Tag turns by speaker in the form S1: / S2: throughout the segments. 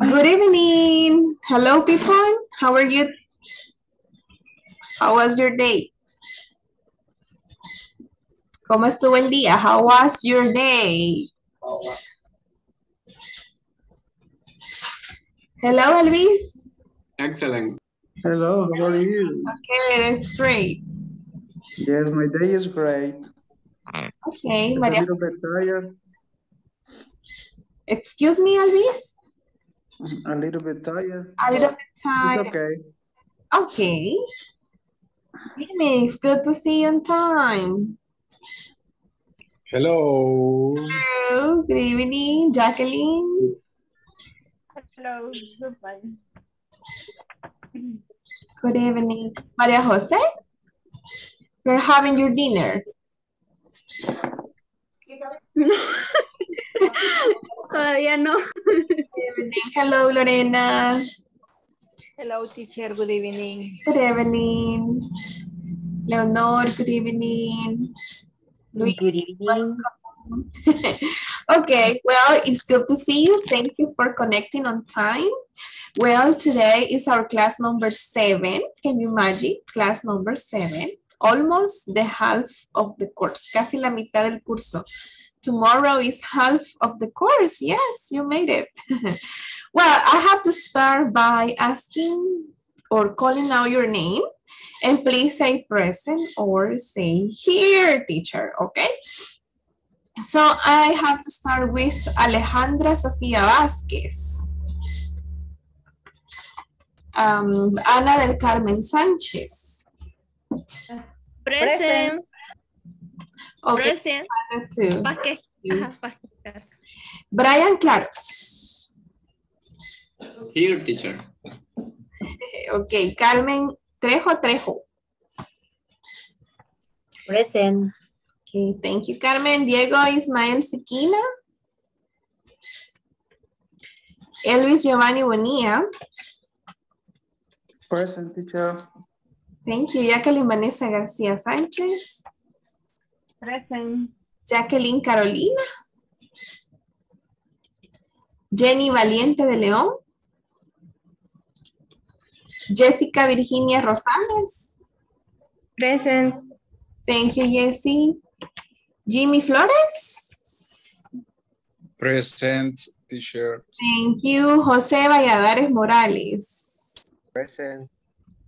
S1: Good evening. Hello, people. How are you? How was your day? ¿Cómo estuvo el día? How was your day? Hello, Elvis.
S2: Excellent.
S3: Hello, how are you?
S1: Okay, that's great.
S3: Yes, my day is great.
S1: Okay,
S3: Just a
S1: Maria.
S3: little bit tired.
S1: Excuse me, Elvis.
S3: A little bit tired.
S1: A little bit tired.
S3: It's
S1: tired.
S3: okay.
S1: Okay. It's good to see you in time.
S2: Hello.
S1: Hello, good evening, Jacqueline.
S4: Hello, goodbye.
S1: Good evening. Maria Jose, you're having your dinner.
S4: Todavía no.
S1: Hello, Lorena.
S4: Hello, teacher. Good evening.
S1: Good evening. Leonor, good evening. Luis,
S4: Good evening.
S1: okay, well, it's good to see you. Thank you for connecting on time. Well, today is our class number seven. Can you imagine? Class number seven. Almost the half of the course. Casi la mitad del curso. Tomorrow is half of the course. Yes, you made it. well, I have to start by asking or calling out your name. And please say present or say here, teacher, okay? So I have to start with Alejandra Sofía Vázquez. Um, Ana del Carmen Sánchez.
S4: Present.
S1: Okay,
S4: Present. Ajá.
S1: Brian Claros.
S2: Here, teacher.
S1: Ok, Carmen Trejo Trejo.
S4: Present.
S1: Okay, thank you, Carmen. Diego Ismael Siquina. Elvis Giovanni Bonilla.
S3: Present teacher.
S1: Thank you. Jacqueline Vanessa García Sánchez.
S4: Present.
S1: Jacqueline Carolina. Jenny Valiente de León. Jessica Virginia Rosales.
S4: Present.
S1: Thank you, Jessie. Jimmy Flores.
S5: Present teacher.
S1: Thank you. José Valladares Morales.
S5: Present.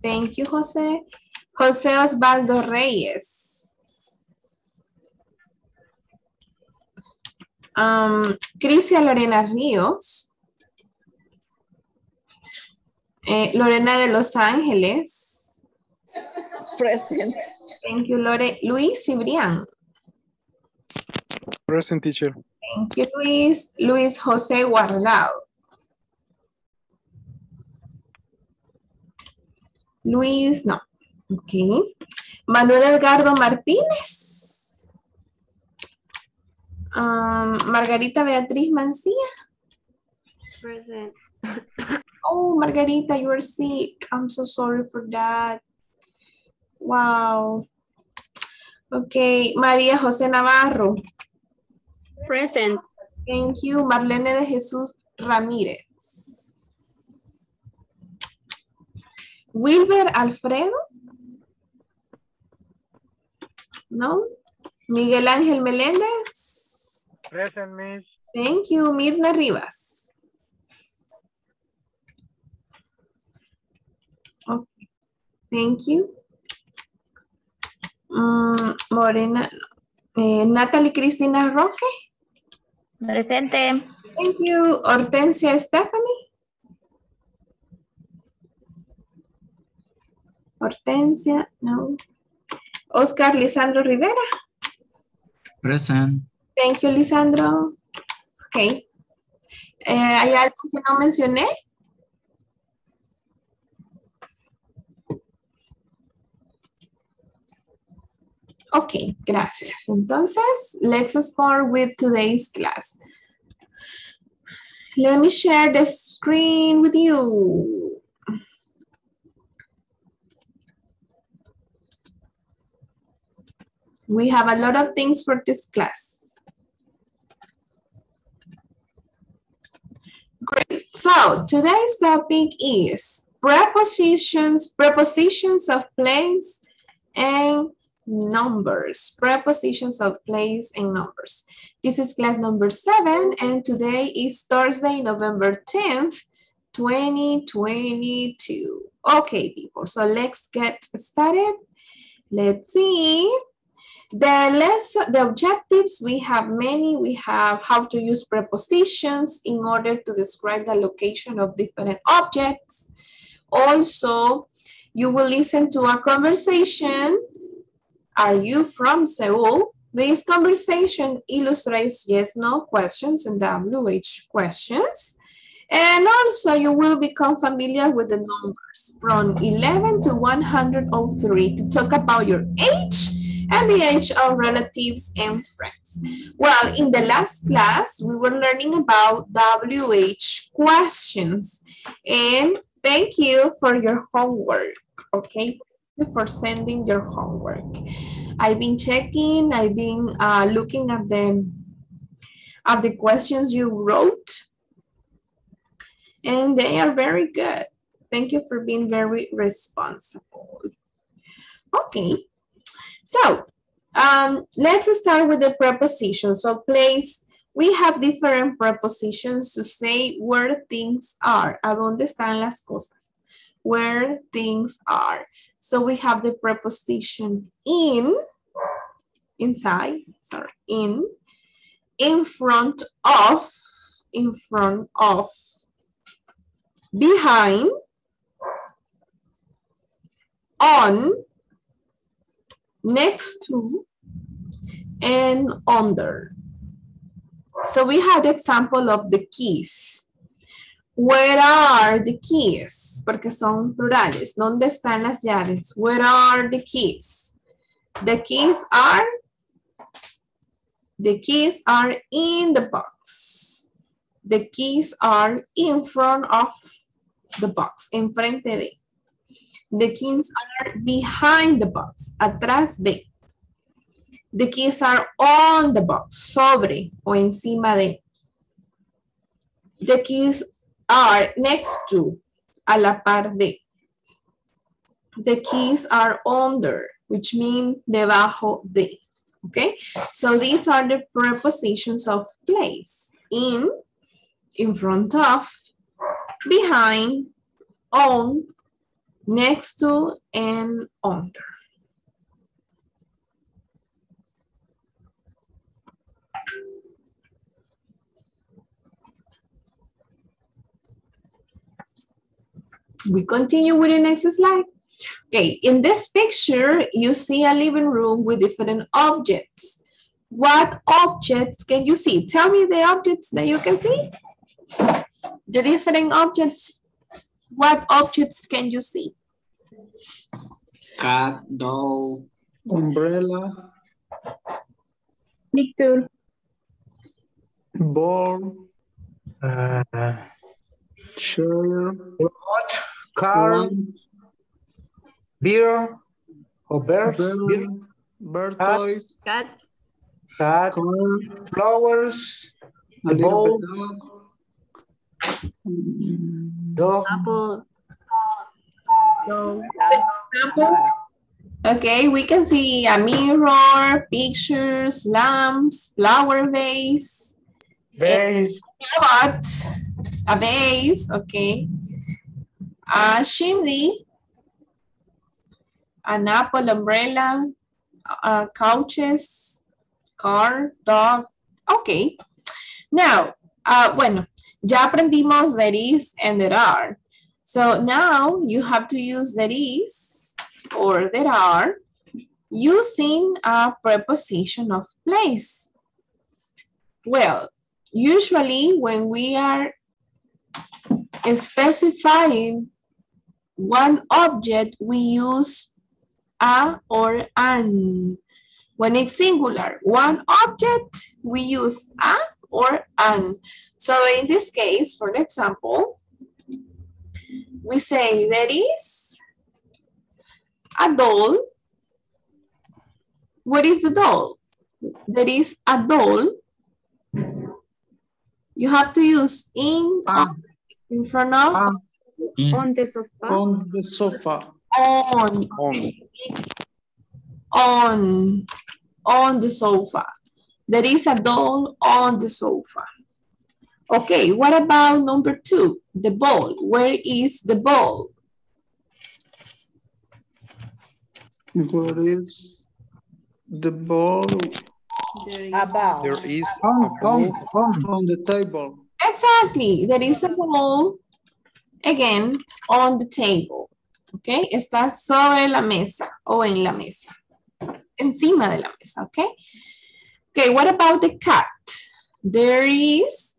S1: Thank you, José. José Osvaldo Reyes. Um, Crisia Lorena Ríos. Eh, Lorena de Los Ángeles.
S4: Present.
S1: Thank you, Lore. Luis Cibrián.
S5: Present teacher.
S1: Thank you, Luis. Luis José Guardado. Luis, no. Ok. Manuel Edgardo Martínez. Um, Margarita Beatriz Mancía.
S4: Present.
S1: Oh, Margarita, you are sick. I'm so sorry for that. Wow. Ok. María José Navarro.
S4: Present.
S1: Thank you. Marlene de Jesús Ramírez. Wilber Alfredo. No. Miguel Ángel Meléndez.
S5: Present, miss.
S1: Thank you. Mirna Rivas. Okay. Thank you. Mm, Morena. eh, Natalie Cristina Roque.
S4: Presente.
S1: Thank you. Hortensia Stephanie. Hortensia, no. Oscar Lisandro Rivera.
S6: Present.
S1: Thank you, Lisandro. Ok. Eh, ¿Hay algo que no mencioné? Ok, gracias. Entonces, let's start with today's class. Let me share the screen with you. We have a lot of things for this class. Great. So today's topic is prepositions, prepositions of place and numbers, prepositions of place and numbers. This is class number seven and today is Thursday, November 10th, 2022. Okay, people, so let's get started. Let's see. The lesson, the objectives, we have many. We have how to use prepositions in order to describe the location of different objects. Also, you will listen to a conversation. Are you from Seoul? This conversation illustrates yes, no questions and WH questions. And also you will become familiar with the numbers from 11 to 103 to talk about your age and the age of relatives and friends. Well, in the last class, we were learning about WH questions. And thank you for your homework, okay? for sending your homework. I've been checking, I've been uh, looking at the, at the questions you wrote. And they are very good. Thank you for being very responsible. Okay, so um, let's start with the prepositions. So place, we have different prepositions to say where things are. A dónde están las cosas. Where things are. So we have the preposition in, inside, sorry, in, in front of, in front of, behind, on, next to, and under. So we had example of the keys. Where are the keys? Porque son plurales. ¿Dónde están las llaves? Where are the keys? The keys are the keys are in the box. The keys are in front of the box, enfrente de. The keys are behind the box, atrás de. The keys are on the box, sobre o encima de. The keys are next to, a la par de. The keys are under, which means debajo de. Okay, so these are the prepositions of place. In, in front of, behind, on, next to, and under. We continue with the next slide. Okay, in this picture, you see a living room with different objects. What objects can you see? Tell me the objects that you can see. The different objects. What objects can you see?
S2: Cat, doll,
S3: Umbrella,
S4: Victor.
S3: ball,
S7: Uh,
S3: chair,
S7: car,
S3: lamp,
S7: beer, or birds,
S3: bird,
S7: beer,
S3: bird
S7: Cat.
S3: toys,
S4: Cat.
S7: cat,
S3: car,
S7: flowers,
S3: a little
S7: ball,
S3: bit dog.
S7: Dog,
S4: Apple.
S1: Okay, we can see a mirror, pictures, lamps, flower vase,
S7: vase,
S1: robot, a vase, okay, a chimney, an apple umbrella, uh, couches, car, dog, okay. Now, uh, bueno, ya aprendimos there is and there are. So now you have to use there is or there are using a preposition of place. Well, usually when we are specifying one object, we use a or an. When it's singular, one object, we use a or an. So in this case, for example, we say there is a doll. What is the doll? There is a doll. You have to use in
S3: Ah.
S1: In front of?
S6: In.
S4: On the sofa.
S3: On the sofa.
S1: On.
S5: On.
S1: It's on. On the sofa. There is a doll on the sofa. Okay, what about number two? The ball. Where is the ball?
S3: Where is the ball
S7: About.
S5: There is
S7: On,
S5: a
S7: on,
S5: ball.
S7: on.
S3: on the table?
S1: Exactly. There is a ball, again, on the table. Okay, está sobre la mesa o en la mesa. Encima de la mesa, okay? Okay, what about the cat? There is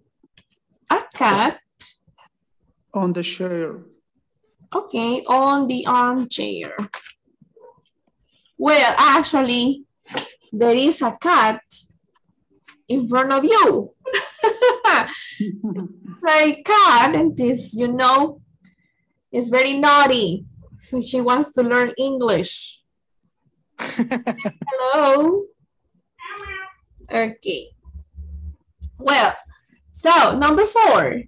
S1: a cat,
S3: On the chair.
S1: okay, on the armchair. Well, actually, there is a cat in front of you. My cat, and this, you know, is very naughty. So she wants to learn English. Hello. Okay. Well, so number four,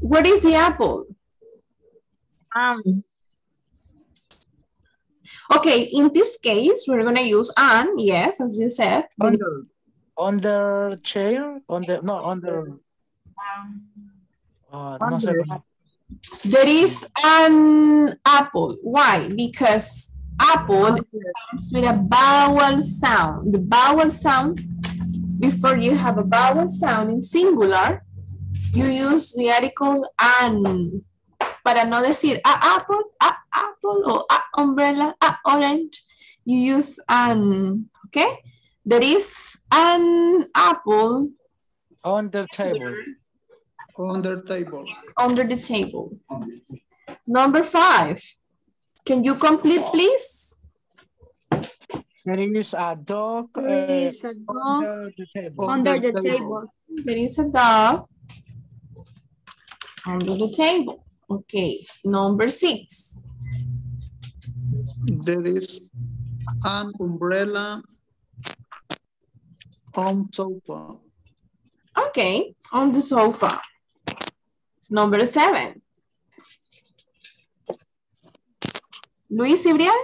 S1: what is the apple?
S7: Um,
S1: Okay, in this case, we're gonna use an, yes, as you said.
S7: under, under chair, under, no, under. Uh, no.
S1: Under. There is an apple. Why? Because apple comes with a vowel sound. The vowel sounds, before you have a vowel sound in singular, you use the article an. Para no decir a apple, a apple, or a umbrella, a orange, you use an, okay? There is an apple
S7: Under the table.
S3: Under the table.
S1: under the table. Number five. Can you complete, please?
S7: There is a dog. Uh,
S4: is a dog
S7: under the table.
S4: under the table.
S1: There is a dog under the table. Okay, number six.
S3: There is an umbrella on sofa.
S1: Okay, on the sofa. Number seven. Luis Cibrián?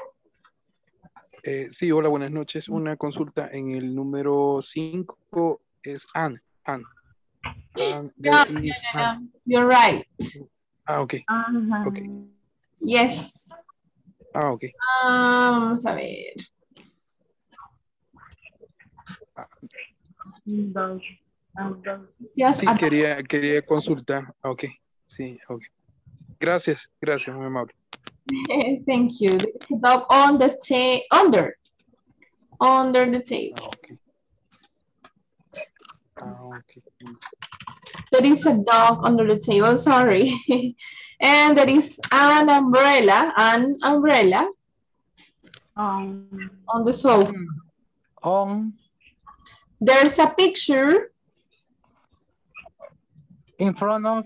S5: Eh, sí, hola, buenas noches. Una consulta en el número 5 es an, an. An,
S1: No,
S5: is an.
S1: You're right.
S5: Ah, ok, ok.
S1: Yes.
S5: Ah, ok.
S1: Vamos a ver.
S5: Sí, quería, quería consultar. Ah, ok, sí, ok. Gracias, gracias, muy amable.
S1: Thank you. A dog on the ta under. Under the table.
S5: Ah, ok. Ah, ok.
S1: There is a dog under the table, sorry. and there is an umbrella, an umbrella on the sofa.
S7: On,
S1: There's a picture,
S7: in front of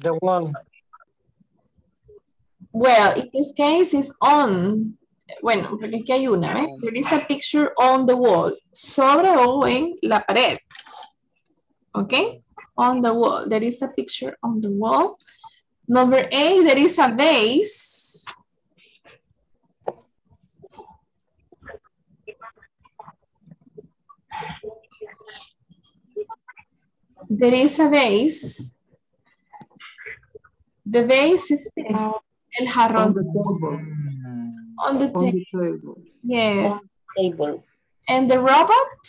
S7: the wall.
S1: well, in this case it's on. Bueno, porque aquí hay una, ¿ves? There is a picture on the wall. Sobre o en la pared. Okay? On the wall. There is a picture on the wall. Number eight, there is a vase. There is a vase. The vase is this. El
S3: On
S1: jarrón.
S3: the table.
S7: Mm,
S1: On the
S3: On
S1: table.
S3: the table.
S1: Yes.
S4: Table.
S1: And the robot?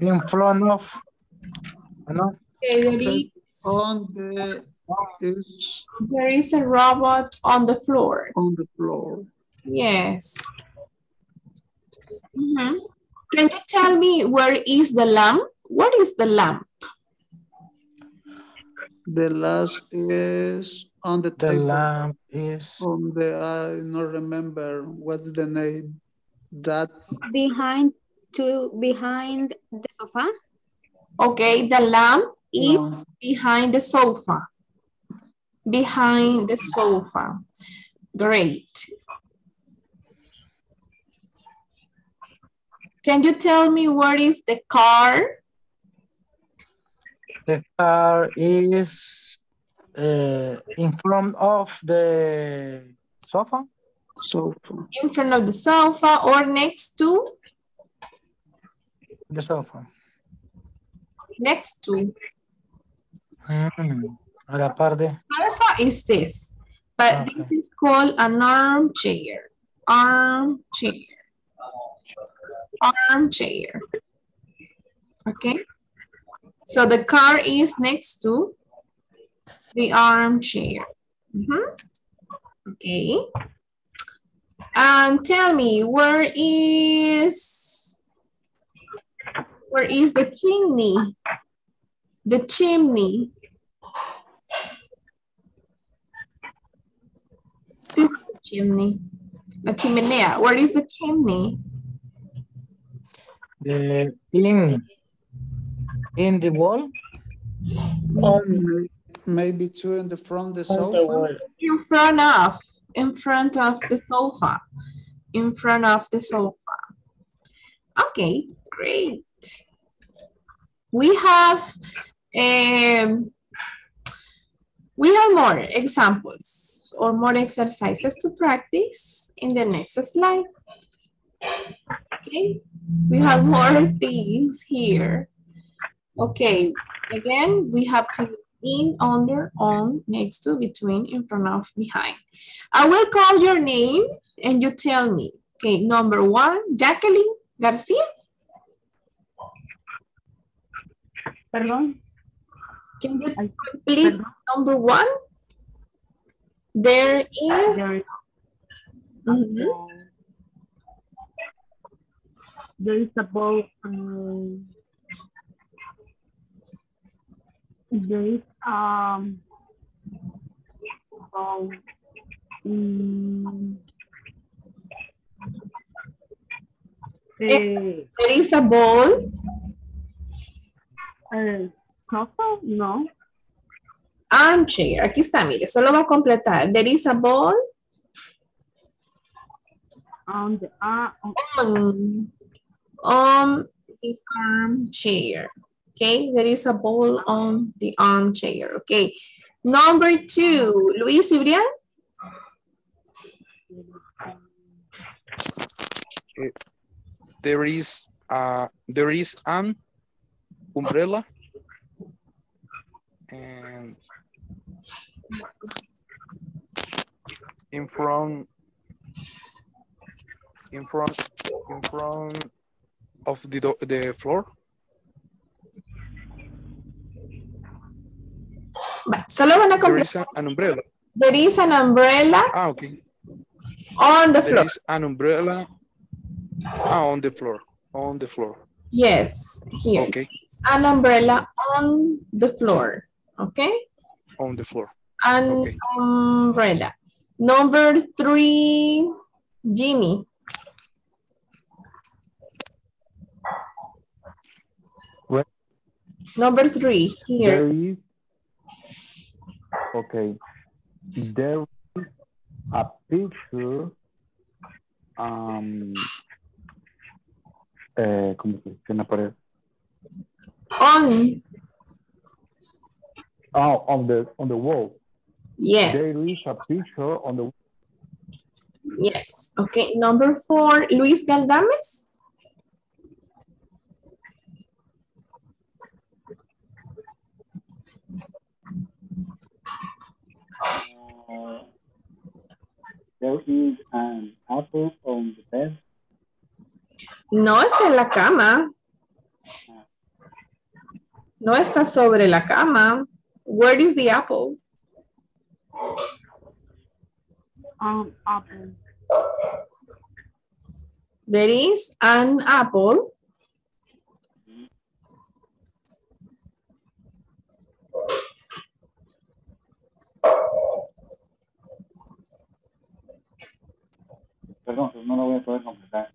S7: In front of, ano?
S1: Okay, there is,
S3: On the is
S1: there is a robot on the floor.
S3: on the floor.
S1: Yes. Mhm. Can you tell me where is the lamp? What is the lamp?
S3: The last is on the
S7: The
S3: table.
S7: lamp is
S3: On the I don't remember what's the name. That
S4: Behind to behind the sofa.
S1: Okay, the lamp is
S3: no,
S1: behind the sofa. Behind the sofa. Great. Can you tell me where is the car?
S7: The car is uh, in front of the sofa.
S3: Sofa.
S1: In front of the sofa or next to?
S7: The sofa.
S1: Next to.
S7: Mm, A la par de.
S1: Sofa is this, but
S7: Okay.
S1: this is called an armchair. Armchair. Armchair. Okay. So the car is next to the armchair. Mhm. Okay. And tell me, where is where is the chimney? The chimney. This is the chimney. La chimenea. Where is the chimney?
S7: The in in the wall.
S3: may- maybe two in the front the sofa.
S1: In front of. In front of the sofa. In front of the sofa. Okay, great. We have um, we have more examples or more exercises to practice in the next slide. Okay, we have more things here. Okay, again, we have to in, under, on, next to, between, in front of, behind. I will call your name and you tell me. Okay, number one, Jacqueline Garcia.
S8: Perdón.
S1: Can you complete
S8: perdón.
S1: number one? There is.
S8: There is,
S1: Mhm.
S8: there is a ball. Um, there is um. Um, mm, eh,
S1: There is a ball.
S8: sofa? No.
S1: Armchair. Aquí está, mire, solo va a completar. There is a ball
S8: On the uh, on,
S1: on, on the armchair. Okay, there is a ball on the armchair. Okay. Number two, Luis Cibrián.
S5: There is uh there is an umbrella and in front in front in front of the the floor
S1: Solo van a completar.
S5: is a- an umbrella
S1: There is an umbrella
S5: ah okay
S1: on the floor.
S5: is an umbrella ah on the floor on the floor
S1: Yes, here.
S5: okay
S1: An umbrella on the floor. Okay?
S5: on the floor
S1: An
S5: Okay.
S1: umbrella. Number three, Jimmy.
S9: What?
S1: Number three, here.
S9: There is, okay, there is a picture, um, eh, ¿cómo se dice en la pared?
S1: On.
S9: Oh, on the, on the wall.
S1: Yes,
S9: There is a picture on the,
S1: yes. Okay, number four, Luis Galdames.
S9: There is an apple on the bed.
S1: No está en la cama. No está sobre la cama. Where is the apple?
S8: um, apple.
S1: There is an apple.
S9: Perdón, no lo voy a poder completar.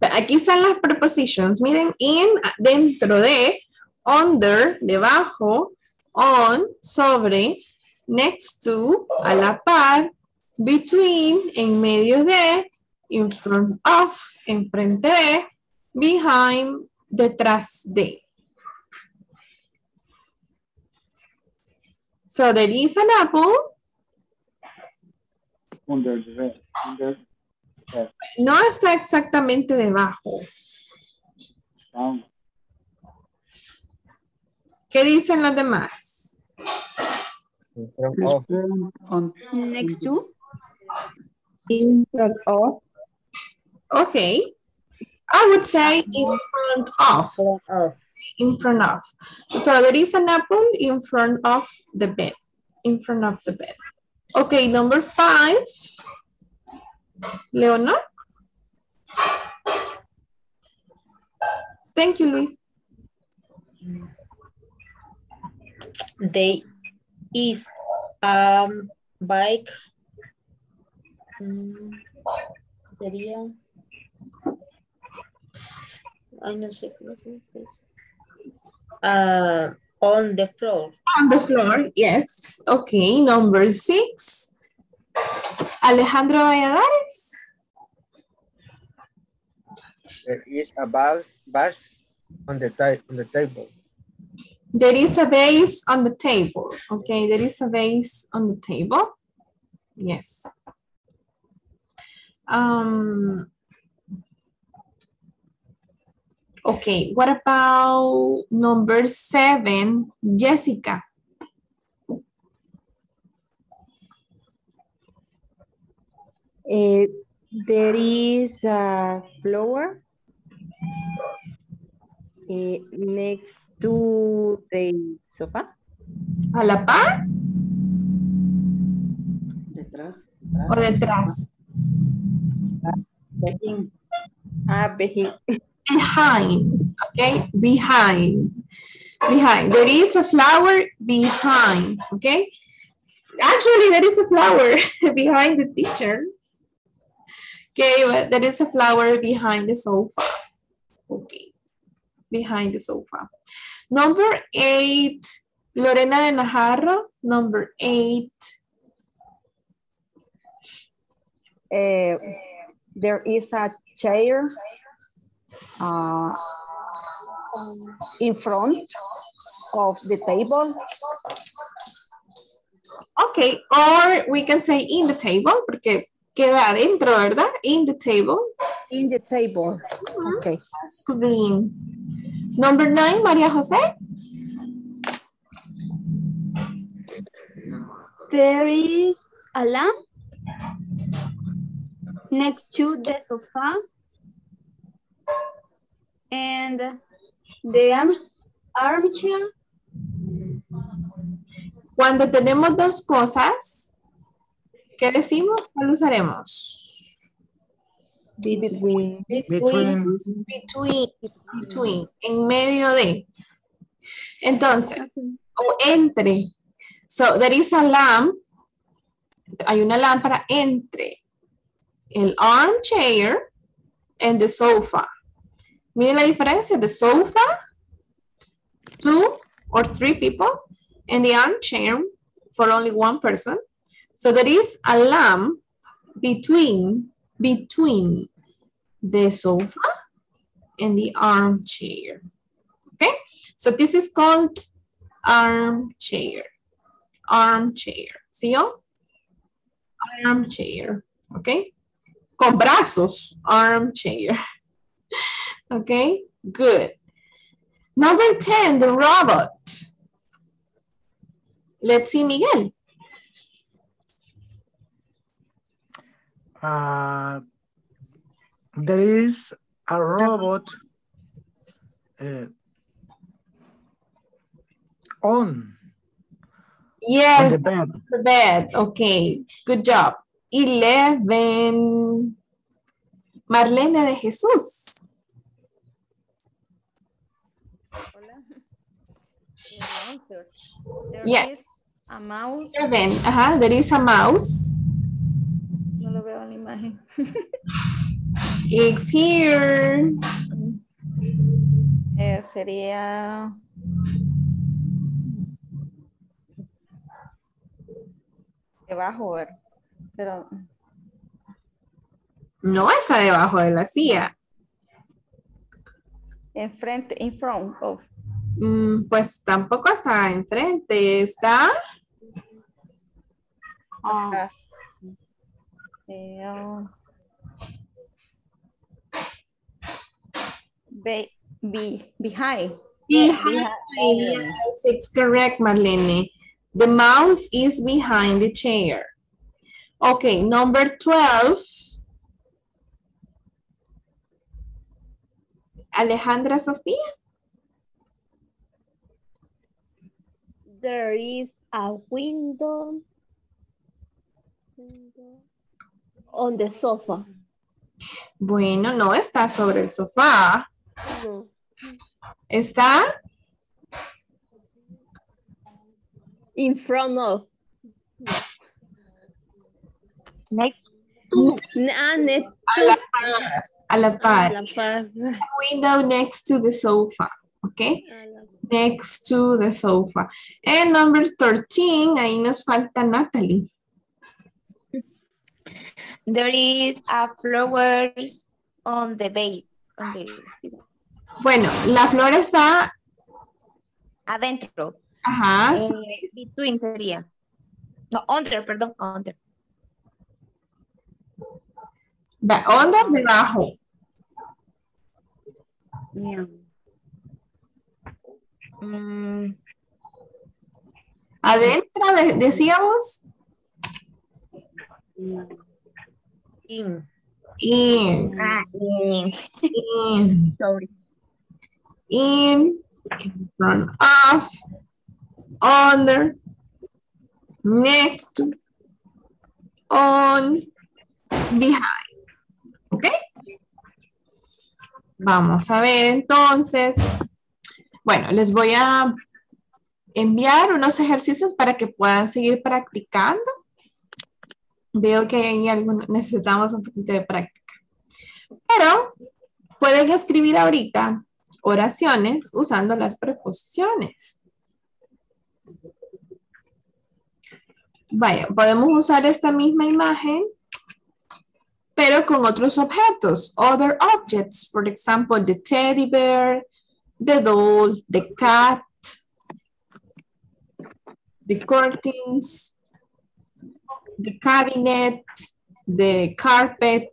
S1: Aquí están las prepositions. Miren, in, dentro de, under, debajo, on, sobre, next to, a la par, between, en medio de, in front of, enfrente de, behind, detrás de. So there is an apple.
S9: under the under
S1: No está exactamente debajo.
S9: down,
S1: ¿Qué dicen los demás?
S3: In front on
S4: Next to.
S8: In front of.
S1: Okay. I would say in front of. In front of. So there is an apple in front of the bed. In front of the bed. Okay, number five. Leonor. Thank you, Luis.
S10: They is um bike. mm, sería. Ay, no. Uh, on the floor.
S1: On the floor, yes. Okay, number six. Alejandro Valladares.
S11: There is a bus, bus on the ti- on the table.
S1: There is a vase on the table. Okay, there is a vase on the table. Yes. Um, okay, what about number seven, Jessica?
S8: Eh, there is a flower eh, next to the sofa.
S1: ¿A la par
S8: Detrás.
S1: o detrás?
S8: Behind. Ah, behind.
S1: Behind, okay? Behind. Behind. There is a flower behind, okay? Actually, there is a flower behind the teacher. Okay, but there is a flower behind the sofa. Okay, behind the sofa. Number eight, Lorena de Najarro. Number eight.
S12: Eh, there is a chair uh, in front of the table.
S1: Okay, or we can say in the table, porque queda adentro, ¿verdad? In the table.
S12: In the table. Okay.
S1: Screen. Number nine, María José.
S4: There is a lamp next to the sofa and the arm, armchair
S1: Cuando tenemos dos cosas, ¿qué decimos? ¿Cuál usaremos?
S8: Between.
S7: Between.
S1: Between. Between. En medio de. Entonces, o entre. So, there is a lamp. Hay una lámpara entre el armchair and the sofa. Miren la diferencia. The sofa, two or three people, and the armchair for only one person. So there is a lamp between, between the sofa and the armchair. Okay, so this is called armchair. Armchair. See you? Armchair. Okay. Con brazos. Armchair. Okay, good. Number 10, the robot. Let's see, Miguel.
S7: Uh, there is a robot uh, on
S1: Yes,
S7: the bed.
S1: the bed. Okay, good job. 11. Marlene de Jesús.
S13: There
S1: Yes.
S13: is a mouse.
S1: Seven. Ajá, there is a mouse.
S13: No lo veo en la imagen.
S1: It's here.
S13: Eh, sería... Debajo. Pero
S1: No está debajo de la silla.
S13: enfrente, in front of.
S1: Mm, pues tampoco está enfrente, está
S13: oh. Be, be, behind.
S1: Behind. Yes, it's correct, Marlene. The mouse is behind the chair. Okay, number 12. Alejandra Sofía.
S4: There is a window on the sofa.
S1: Bueno, no está sobre el sofá.
S4: No.
S1: Está
S4: In front of.
S10: Next.
S4: Ah, next
S1: a la par. A la
S4: a
S1: par.
S4: la par.
S1: Window next to the sofa. Okay. Next to the sofa. And number 13, ahí nos falta Natalie.
S10: There is a flowers on the bed. On the,
S1: Bueno, la flor está,
S10: adentro.
S1: ajá,
S10: Eh,
S1: sí.
S10: between sería. No, under, perdón, under.
S1: Onda debajo.
S10: Mm,
S1: Adentro, de- decíamos.
S10: in.
S1: In.
S10: Ah, in.
S1: In.
S10: Sorry.
S1: In. In front of. Under. Next to. On. Behind. ¿Ok? Vamos a ver entonces. Bueno, les voy a enviar unos ejercicios para que puedan seguir practicando. Veo que hay algún, necesitamos un poquito de práctica. Pero pueden escribir ahorita oraciones usando las preposiciones. Vaya, podemos usar esta misma imagen, pero con otros objetos, other objects, for example, the teddy bear, the doll, the cat, the curtains, the cabinet, the carpet.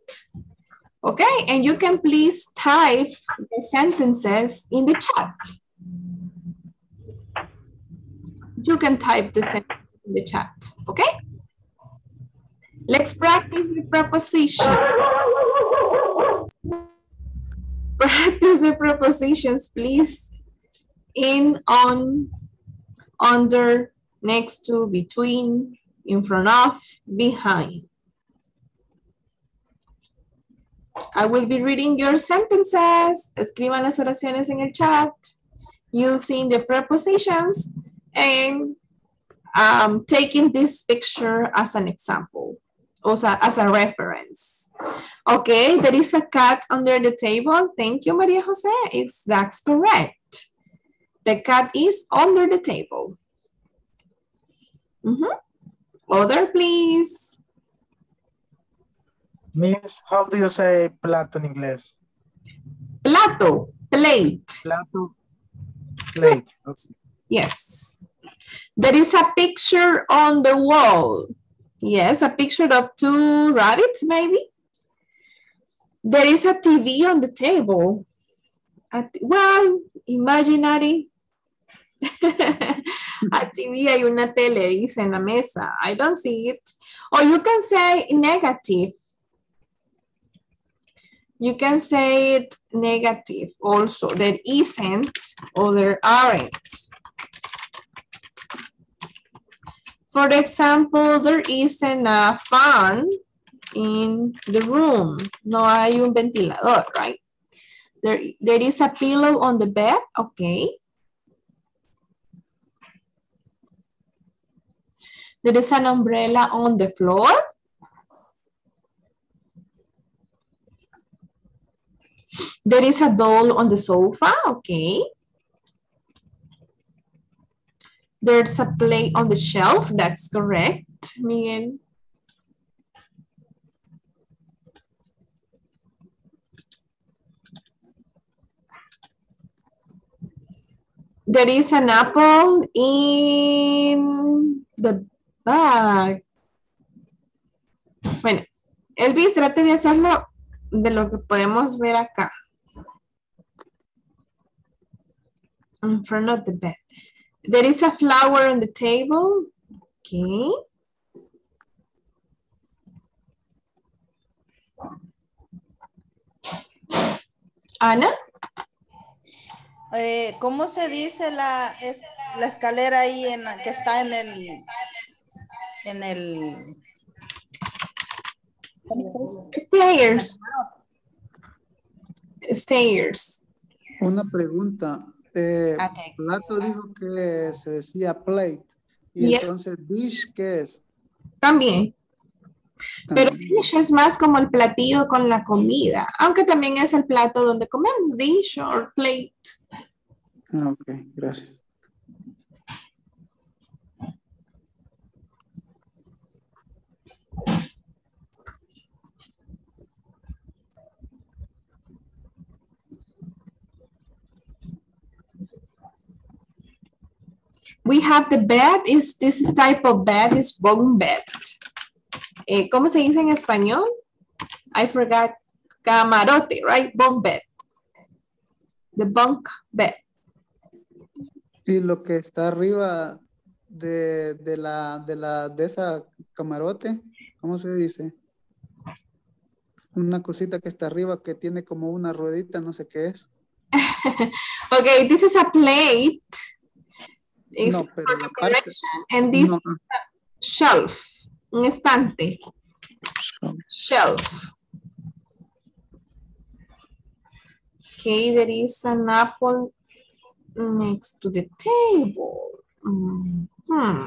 S1: Okay, and you can please type the sentences in the chat. You can type the sentence in the chat, okay? Let's practice the preposition. Practice the prepositions, please. In, on, under, next to, between, in front of, behind. I will be reading your sentences. Escriban las oraciones en el chat using the prepositions and um, taking this picture as an example, also as a reference. Okay, there is a cat under the table. Thank you, Maria Jose. It's, that's correct. The cat is under the table. Mm -hmm. Other, please.
S7: Miss, how do you say plato in English?
S1: Plato, plate.
S7: Plato, plate. Okay.
S1: Yes. There is a picture on the wall. Yes, a picture of two rabbits, maybe. There is a TV on the table. A t- well, imaginary. a TV hay una tele, dice en la mesa. I don't see it. Or you can say negative. You can say it negative also. There isn't or there aren't. For example, there isn't a fan in the room. No hay un ventilador, right? There, there is a pillow on the bed, okay. There is an umbrella on the floor. There is a doll on the sofa, okay. There's a plate on the shelf, that's correct, Miguel. There is an apple in the bag. Elvis, trate de hacerlo de lo que podemos ver acá. In front of the bed. There is a flower on the table. Okay. Ana,
S14: Eh, ¿Cómo se dice la, es, la escalera ahí en la, que está en el, en el, ¿cómo se dice?
S1: stairs. Stairs.
S3: Una pregunta. Eh, Plato dijo que se decía plate. Y
S1: Yeah.
S3: entonces dish, ¿qué es?
S1: También. Pero dish es más como el platillo con la comida, aunque también es el plato donde comemos dish or plate.
S3: Ok, gracias.
S1: We have the bed, is this type of bed is bunk bed. Eh, ¿Cómo se dice en español? I forgot. Camarote, right? Bunk bed. The bunk bed.
S3: Y lo que está arriba de, de la, de la, de esa camarote, ¿cómo se dice? Una cosita que está arriba que tiene como una ruedita, no sé qué es.
S1: Okay, this is a plate. It's
S3: No, pero la parte-.
S1: And this
S3: No,
S1: shelf, un estante. Shelf. Okay, there is an apple next to the table. Mm, hmm.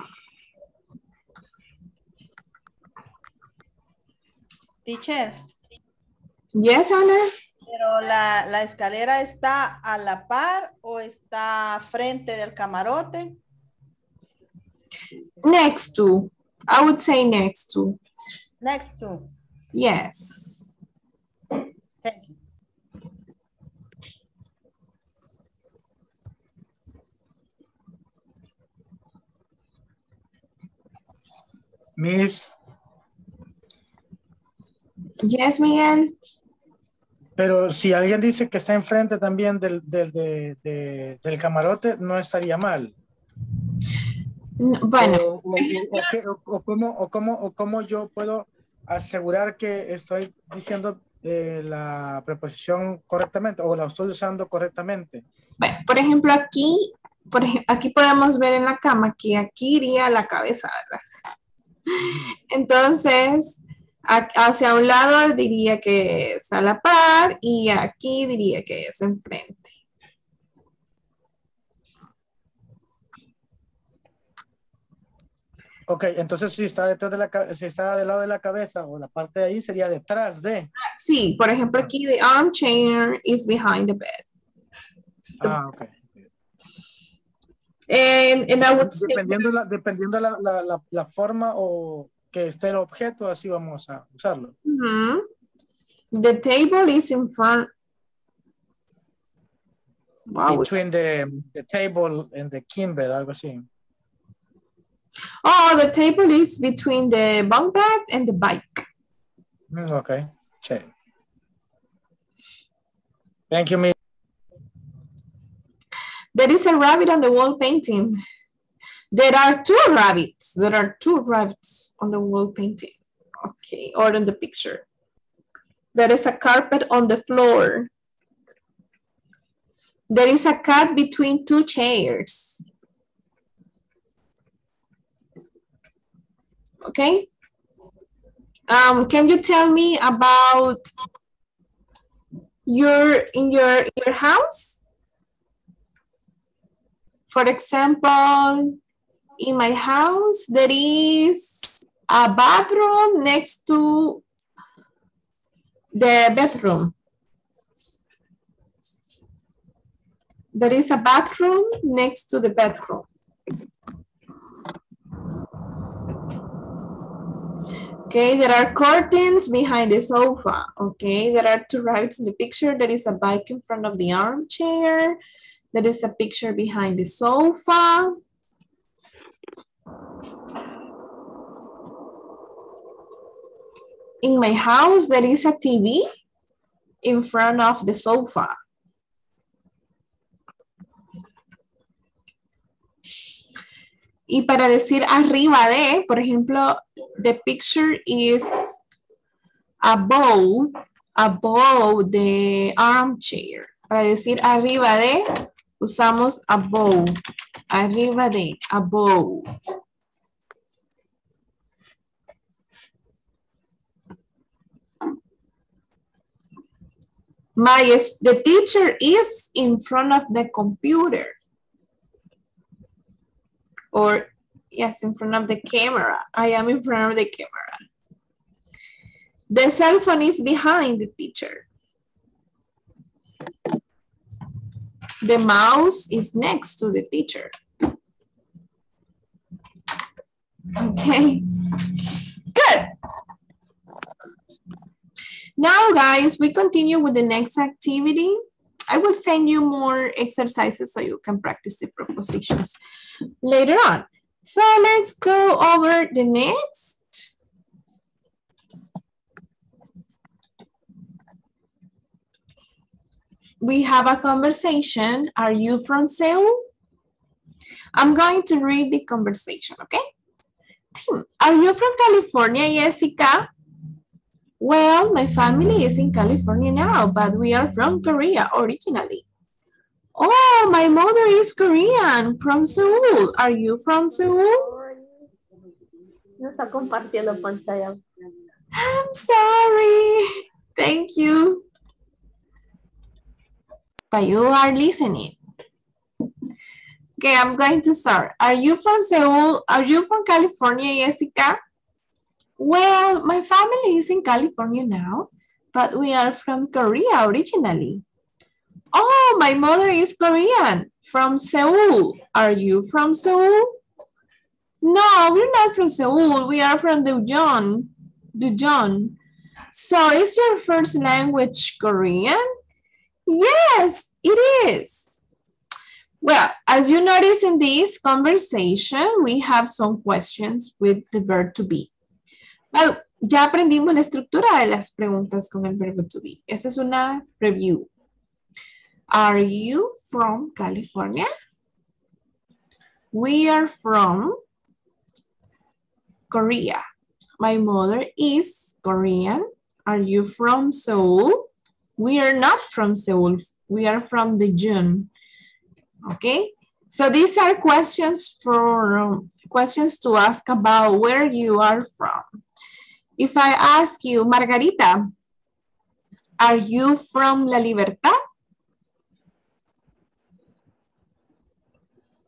S14: Teacher,
S1: Yes, Ana?
S14: pero la, la escalera está a la par o está frente del camarote.
S1: Next to. I would say next to.
S14: Next to.
S1: Yes.
S7: Miss,
S1: Yes, Miguel.
S7: pero si alguien dice que está enfrente también del, del, de- de- del camarote, no estaría mal.
S1: No, Bueno,
S7: O, qué- cómo, o, cómo, o cómo yo puedo asegurar que estoy diciendo eh, la preposición correctamente o la estoy usando correctamente.
S1: Bueno, por ejemplo, aquí, por aquí podemos ver en la cama que aquí iría la cabeza, ¿verdad? Entonces, hacia un lado diría que es a la par y aquí diría que es enfrente.
S7: Ok, entonces si está detrás de la si está del lado de la cabeza o la parte de ahí sería detrás de.
S1: Sí, por ejemplo, aquí the armchair is behind the bed.
S7: Ah, ok.
S1: And, and I would say,
S7: Dependiendo la, dependiendo la, la, la, forma o que esté el objeto, así vamos a usarlo.
S1: Mhm. the table is in front. Wow.
S7: Between the, the table and the king bed, algo así.
S1: Oh, the table is between the bunk bed and the bike.
S7: Mm, ok, check. Thank you, Miss.
S1: There is a rabbit on the wall painting. There are two rabbits. There are two rabbits on the wall painting. Okay, or in the picture. There is a carpet on the floor. There is a cat between two chairs. Okay. Um, can you tell me about your in your your house? For example, in my house, there is a bathroom next to the bedroom. There is a bathroom next to the bedroom. Okay, there are curtains behind the sofa. Okay, there are two rabbits in the picture. There is a bike in front of the armchair. There is a picture behind the sofa. In my house, there is a TV in front of the sofa. Y para decir arriba de, por ejemplo, the picture is above, above the armchair. Para decir arriba de, usamos above. Arriba de, above. My, the teacher is in front of the computer. Or, yes, in front of the camera. I am in front of the camera. The cell phone is behind the teacher. The mouse is next to the teacher. Okay, good. Now, guys, we continue with the next activity. I will send you more exercises so you can practice the prepositions later on. So let's go over the next. We have a conversation. Are you from Seoul? I'm going to read the conversation, okay? Tim, are you from California, Jessica? Well, my family is in California now, but we are from Korea originally. Oh, my mother is Korean, from Seoul. Are you from Seoul?
S4: No está compartiendo pantalla.
S1: I'm sorry. Thank you. But you are listening. Okay, I'm going to start. Are you from Seoul? Are you from California, Jessica? Well, my family is in California now, but we are from Korea originally. Oh, my mother is Korean, from Seoul. Are you from Seoul? No, we're not from Seoul. We are from Daejeon. Daejeon. So is your first language Korean? Yes, it is. Well, as you notice in this conversation, we have some questions with the verb to be. Well, ya aprendimos la estructura de las preguntas con el verbo to be. Esta es una review. Are you from California? We are from Korea. My mother is Korean. Are you from Seoul? We are not from Seoul. We are from Daejeon. Okay. So these are questions for um, questions to ask about where you are from. If I ask you, Margarita, are you from La Libertad?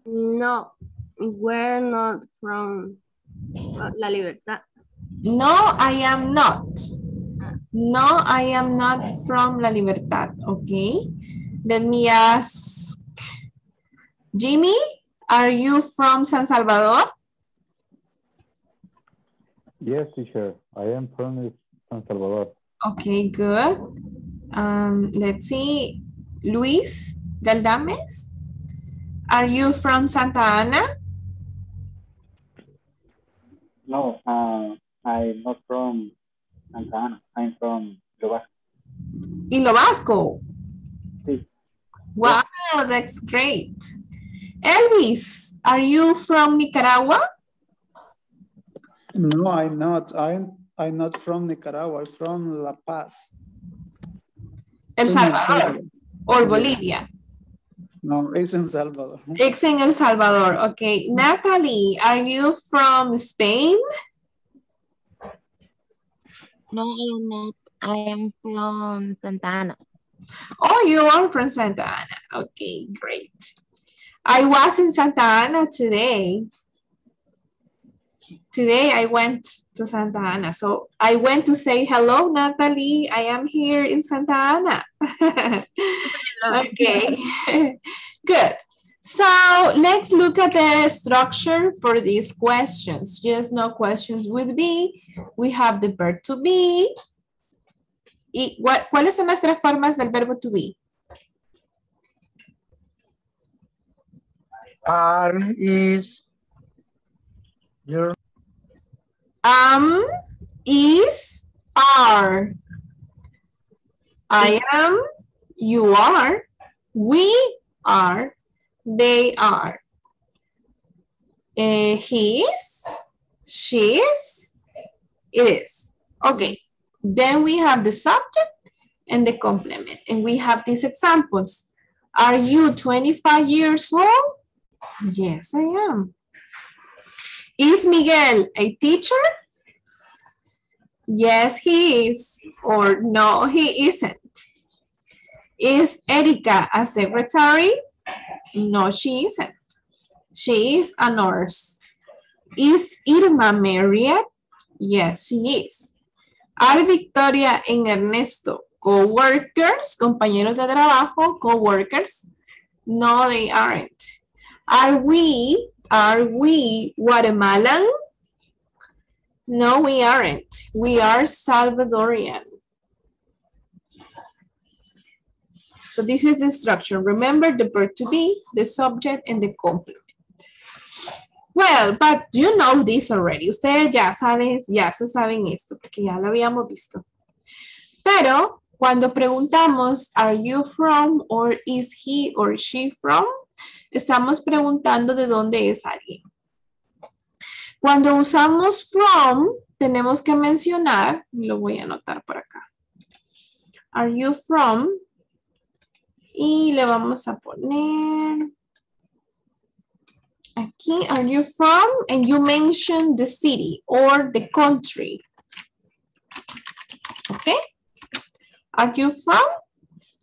S4: No, we're not from La Libertad.
S1: No, I am not. No, I am not from La Libertad. Okay. Let me ask Jimmy, are you from San Salvador?
S15: Yes, teacher. I am from San Salvador.
S1: Okay, good. Um, let's see. Luis Galdames, are you from Santa Ana?
S9: No, uh, I'm not from Santa Ana. I'm from Lobasco.
S1: Ilobasco.
S9: Sí.
S1: Wow, that's great. Elvis, are you from Nicaragua?
S3: No, I'm not. I'm I'm not from Nicaragua. I'm from La Paz.
S1: El Salvador or Bolivia.
S3: No, it's in Salvador.
S1: It's in El Salvador. Okay. Natalie, are you from Spain?
S10: No, I'm not. I am from Santa Ana.
S1: Oh, you are from Santa Ana. Okay, great. I was in Santa Ana today. Today I went to Santa Ana. So I went to say hello, Natalie. I am here in Santa Ana. okay, good. So let's look at the structure for these questions. Just no questions with be. We have the verb to be. ¿Y what, cuáles son las tres formas del verbo to be?
S7: Are, is, your,
S1: Am, is, are. I am, you are, we are, they are. Eh, he is, she is, it is. Okay, then we have the subject and the complement. And we have these examples. Are you 25 years old? Yes, I am. Is Miguel a teacher? Yes, he is. Or no, he isn't. Is Erika a secretary? No, she isn't. She is a nurse. Is Irma married? Yes, she is. Are Victoria and Ernesto co-workers, compañeros de trabajo, co-workers? No, they aren't. Are we, are we Guatemalan? No, we aren't. We are Salvadorian. So this is the structure. Remember the verb to be, the subject, and the complement. Well, but you know this already. Ustedes ya saben, ya se saben esto, porque ya lo habíamos visto. Pero cuando preguntamos, are you from or is he or she from? Estamos preguntando de dónde es alguien. Cuando usamos from, tenemos que mencionar, lo voy a anotar por acá. Are you from? Y le vamos a poner aquí, are you from? And you mention the city or the country. Okay? Are you from?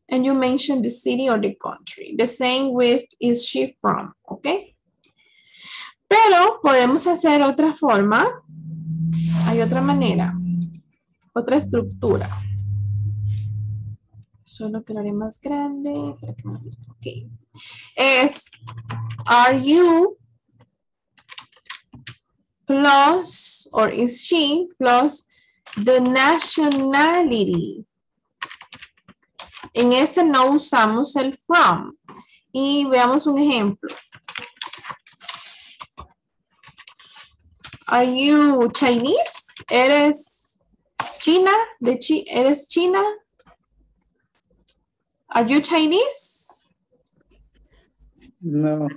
S1: And you mention the city or the country. The same with is she from, okay? Pero podemos hacer otra forma. Hay otra manera. Otra estructura. Solo que lo haré más grande. Ok. Es, are you plus, or is she plus the nationality. En este no usamos el from. Y veamos un ejemplo. Are you Chinese? ¿Eres China? De chi ¿Eres China? Are you Chinese?
S3: No.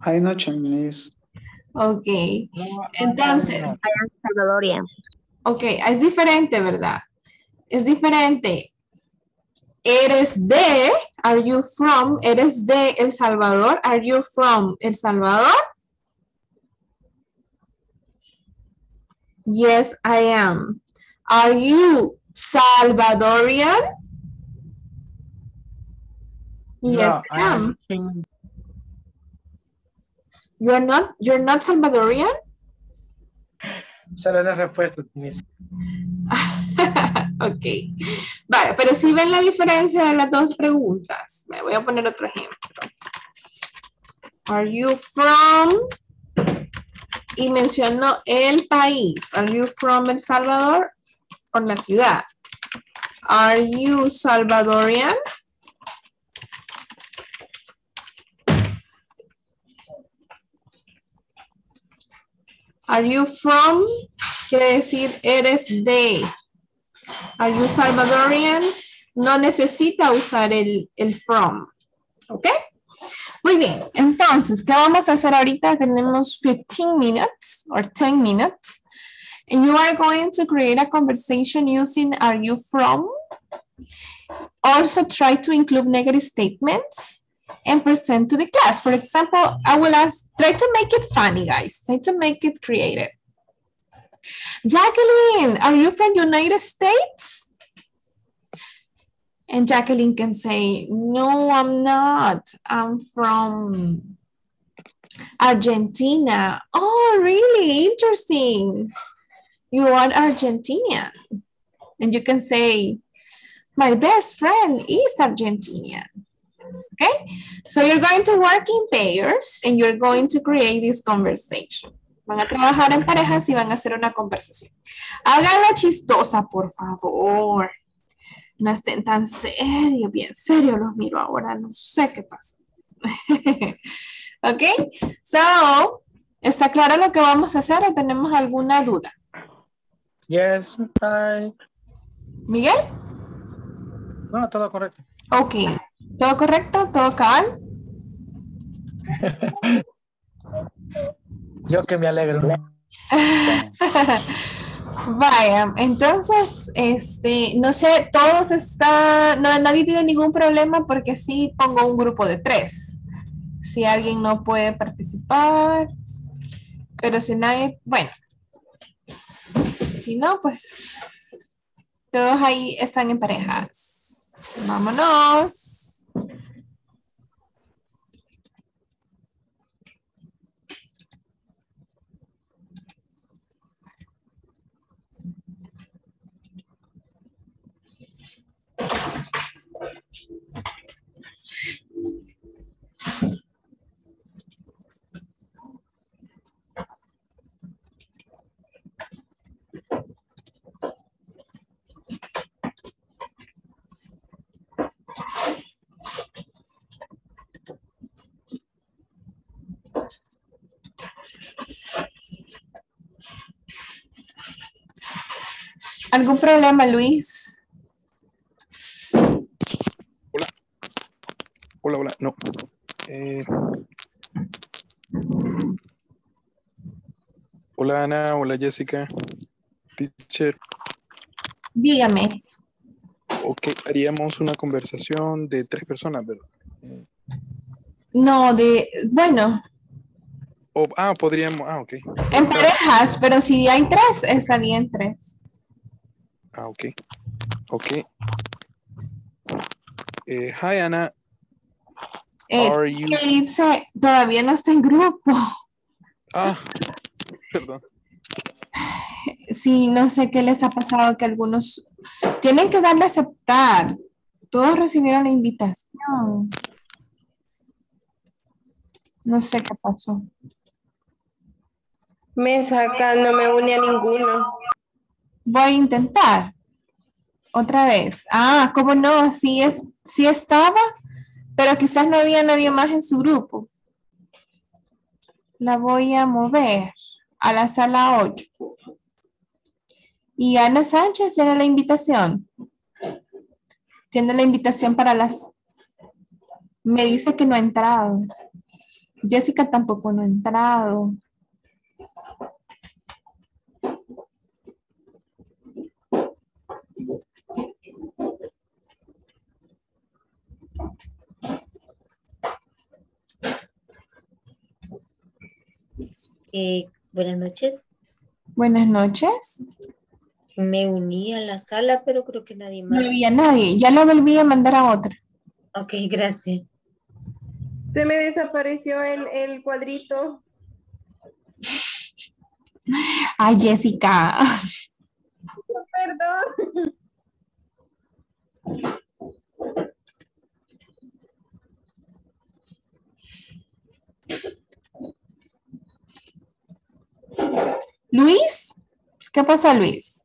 S3: I know Chinese.
S1: Ok. Entonces.
S10: Salvadorian.
S1: Ok, es diferente, ¿verdad? Es diferente. Eres de, are you from, eres de El Salvador, are you from El Salvador? Yes, I am. Are you Salvadorian? Yes,
S7: No,
S1: I am. You're not, you're not Salvadorian?
S7: Solo una respuesta, Miss.
S1: Ok. Vale, pero si ven la diferencia de las dos preguntas, me voy a poner otro ejemplo. Are you from? Y menciono el país. Are you from El Salvador? O la ciudad. Are you Salvadorian? Are you from? Quiere decir, eres de. Are you Salvadorian? No necesita usar el, el from. ¿Ok? Muy bien. Entonces, ¿qué vamos a hacer ahorita? Tenemos 15 minutes or 10 minutes. And you are going to create a conversation using are you from? Also try to include negative statements and present to the class. For example, I will ask, try to make it funny, guys. Try to make it creative. Jacqueline, are you from United States? And Jacqueline can say, no, I'm not. I'm from Argentina. Oh, really? Interesting. You are Argentinian. And you can say, my best friend is Argentinian. Okay? So you're going to work in pairs and you're going to create this conversation. Van a trabajar en parejas y van a hacer una conversación. Háganla chistosa, por favor. No estén tan serios, bien serios los miro ahora, no sé qué pasa. ok, so, ¿está claro lo que vamos a hacer o tenemos alguna duda?
S7: Yes, I...
S1: Miguel?
S7: No, todo correcto.
S1: Ok. ¿Todo correcto? ¿Todo cabal?
S7: Yo que me alegro.
S1: Vaya, entonces, este, no sé, todos están, no, nadie tiene ningún problema porque sí pongo un grupo de tres. Si alguien no puede participar, pero si nadie, bueno, si no, pues todos ahí están en parejas. Vámonos. ¿Algún problema, Luis?
S5: Hola, hola, no. Eh, Hola Ana, hola Jessica. Teacher,
S1: Dígame.
S5: ok, haríamos una conversación de tres personas, ¿verdad?
S1: No, de, bueno,
S5: O- ah, podríamos, ah, ok.
S1: en parejas, pero si hay tres, está bien tres.
S5: Ah, ok. Ok. Eh, hi Ana,
S1: Eh,
S5: Are you-
S1: que irse, todavía no está en grupo.
S5: ah, perdón.
S1: Sí, no sé qué les ha pasado, que algunos tienen que darle a aceptar. Todos recibieron la invitación. No sé qué pasó.
S4: Me saca, no me une a ninguno.
S1: Voy a intentar. Otra vez. Ah, ¿cómo no? Sí, es, sí estaba, pero quizás no había nadie más en su grupo. La voy a mover a la sala 8. Y Ana Sánchez tiene la invitación. Tiene la invitación para las... Me dice que no ha entrado. Jessica tampoco no ha entrado.
S16: Eh, buenas noches.
S1: Buenas noches.
S16: Me uní a la sala, pero creo que nadie más.
S1: No había nadie. Ya la volví a mandar a otra.
S16: Ok, gracias.
S4: Se me desapareció el, el cuadrito.
S1: Ay, Jessica.
S4: Perdón.
S1: Luis. ¿Qué pasa, Luis?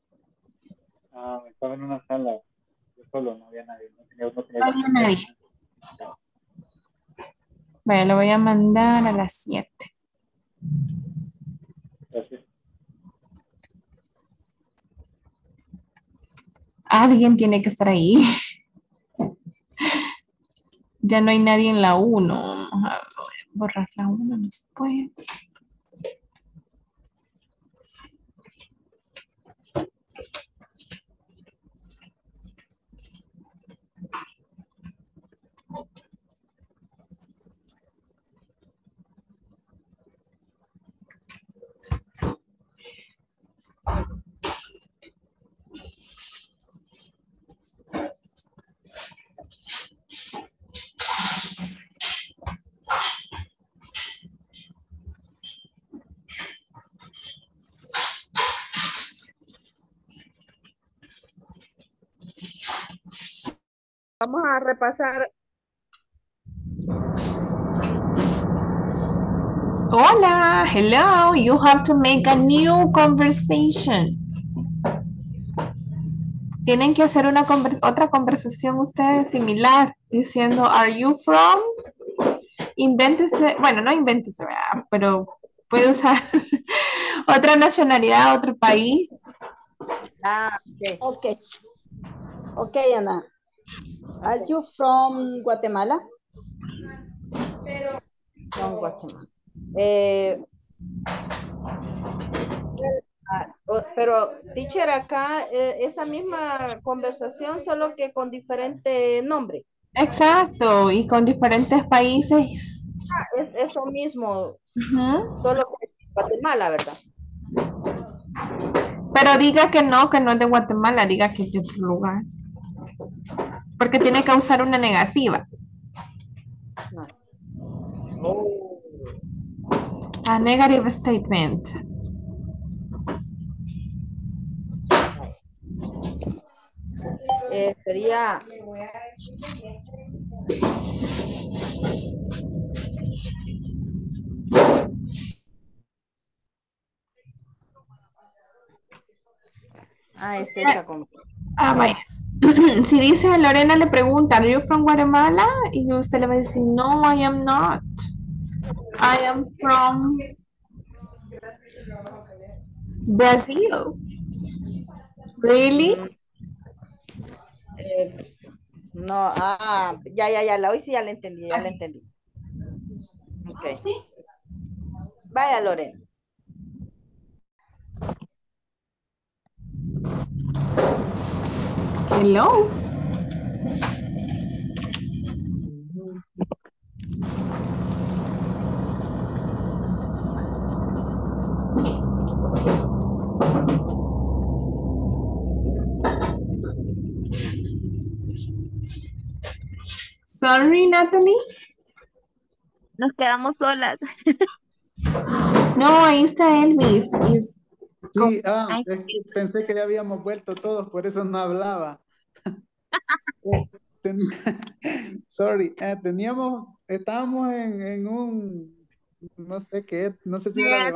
S9: Ah, estaba en una sala. Yo solo, no había nadie. No tenía, no tenía
S1: No había nadie. Bueno, lo voy a mandar a las 7.
S9: Gracias.
S1: Alguien tiene que estar ahí. Ya no hay nadie en la 1. Borrar la 1 no se puede.
S14: Vamos a repasar.
S1: Hola, hello. You have to make a new conversation. Tienen que hacer una conver- otra conversación ustedes similar, diciendo, are you from? Invéntese, bueno, no invéntese, ¿verdad? pero puede usar otra nacionalidad, otro país.
S14: Ah, okay.
S12: Okay. Okay, Anna. Are you from Guatemala?
S14: From Guatemala. Eh, ah, o- pero, teacher, acá eh, esa misma conversación, solo que con diferente nombre.
S1: Exacto, y con diferentes países.
S14: Ah, es eso mismo, solo que Guatemala, ¿verdad?
S1: Pero diga que no, que no es de Guatemala, diga que es de otro lugar. Porque tiene que usar una negativa. A negative statement.
S14: Eh, sería Ah, es esa.
S1: Ah, vaya. Si dice Lorena le pregunta, ¿Are you from Guatemala? Y usted le va a decir, no, I am not. I am from Brazil. Really?
S14: Eh, no, ah, ya, ya, ya, la hoy sí ya la entendí, ya la entendí. Ok. Vaya, Lorena.
S1: Hello. Sorry, Natalie.
S10: Nos quedamos solas.
S1: No, ahí está Elvis.
S3: Sí, ah, es que pensé que ya habíamos vuelto todos, por eso no hablaba. Eh, ten- Sorry, eh, teníamos, estábamos en, en un, no sé qué, no sé si era.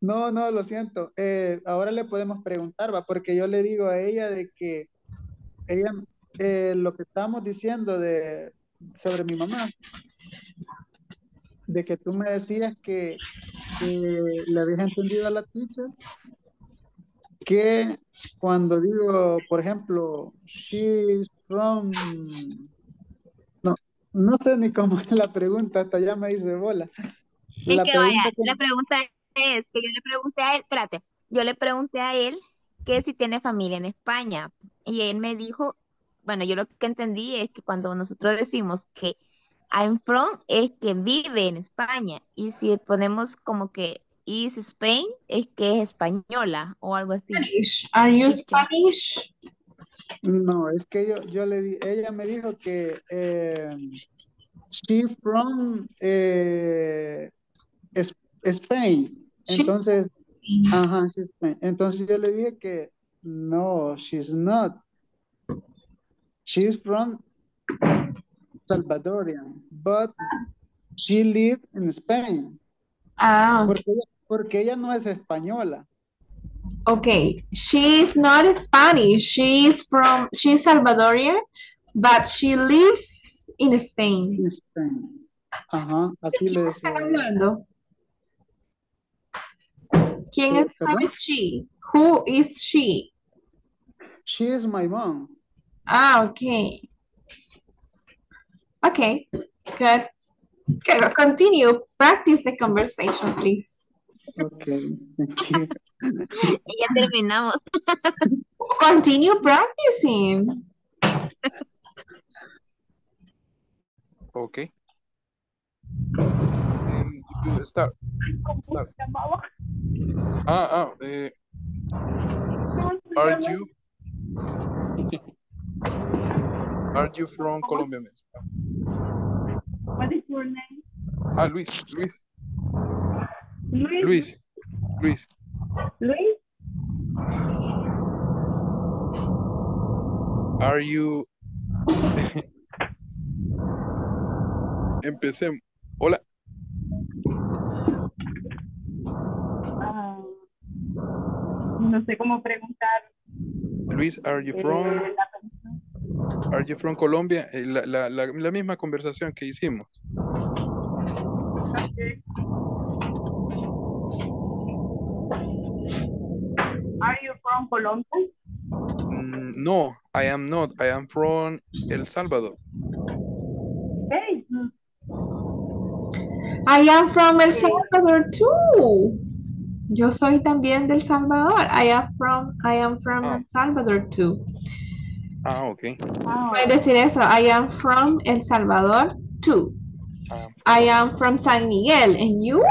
S3: No, no, lo siento. Eh, ahora le podemos preguntar, va, porque yo le digo a ella de que ella, eh, lo que estábamos diciendo de sobre mi mamá, de que tú me decías que, que le habías entendido a la teacher, que cuando digo, por ejemplo, she's from, no, no sé ni cómo es la pregunta, hasta ya me hice bola.
S10: Es
S3: La
S10: que vaya,
S3: que-
S10: la pregunta es que yo le pregunté a él, espérate, yo le pregunté a él que si tiene familia en España y él me dijo, bueno, yo lo que entendí es que cuando nosotros decimos que I'm from es que vive en España y si ponemos como que is Spain es que es española o algo así.
S1: Spanish. Are you Spanish?
S3: No, es que yo, yo le di, ella me dijo que eh, she from eh, es- Spain.
S1: She's
S3: Entonces, ajá, she's Spain. Entonces yo le dije que no, she's not. She's from Salvadorian, but she lives in Spain.
S1: Ah,
S3: Porque ella, porque ella no es española.
S1: okay. She's not Spanish. She's from, she's Salvadorian, but she lives in Spain.
S3: In Spain. Ajá, así le decía.
S1: ¿Están
S3: ella.
S1: hablando? ¿Quién es, who is she? Who is she?
S3: She is my mom.
S1: Ah, okay. Okay, good. Okay, continue. Practice the conversation, please.
S3: Okay, thank you.
S10: Ya terminamos.
S1: Continue practicing.
S5: Okay. And you start. Start. Ah, ah, eh, are you are you from Colombia? Miss?
S8: What is your name?
S5: Ah, Luis, Luis,
S8: Luis.
S5: Luis, Luis.
S8: Luis.
S5: Are you Empecemos. Hola,
S8: Ah, no sé cómo preguntar.
S5: Luis, are you
S8: eh,
S5: from Are you from Colombia? Eh, La, la, la, la misma conversación que hicimos.
S8: from Colombia?
S5: Mm, no, I am not. I am from El Salvador.
S8: Good.
S1: I am from El Salvador too. Yo soy también del Salvador. I am from, I am from El Salvador too.
S5: Ah, ok.
S1: Puedes decir eso. I am from El Salvador too. I am from San Miguel. And you?